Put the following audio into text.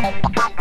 Bye.